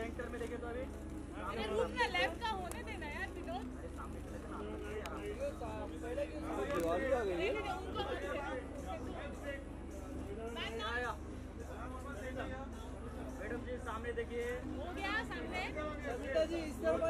देखिए तो अभी। अरे रुक ना लेफ़्ट का होने देना यार विनोद अरे सामने चले थे ना दीवार भी आ गई नहीं नहीं उनको होने दे बैक ना आया। मैडम जी सामने देखिए। हो गया सामने। सविता जी इस तरफ़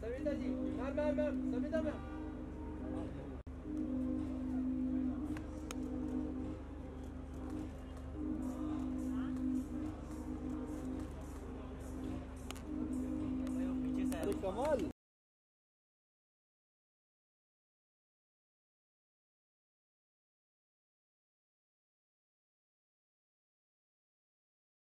Savita ji ma'am ma'am ma'am Savita ma'am कमाल